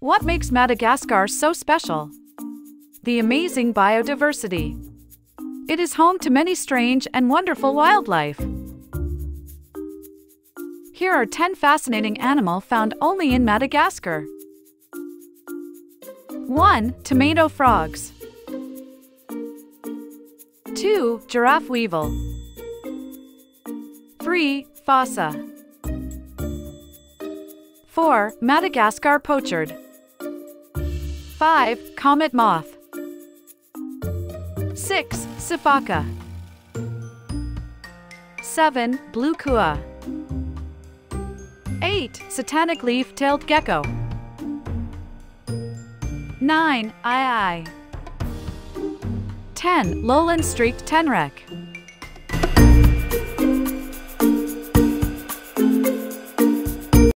What makes Madagascar so special? The amazing biodiversity. It is home to many strange and wonderful wildlife. Here are 10 fascinating animal found only in Madagascar. 1. Tomato frogs. 2. Giraffe weevil. 3. Fossa. 4. Madagascar pochard. 5. Comet moth. 6. Sifaka. 7. Blue coua. 8. Satanic leaf-tailed gecko. 9. Aye-aye. 10. Lowland streaked tenrec.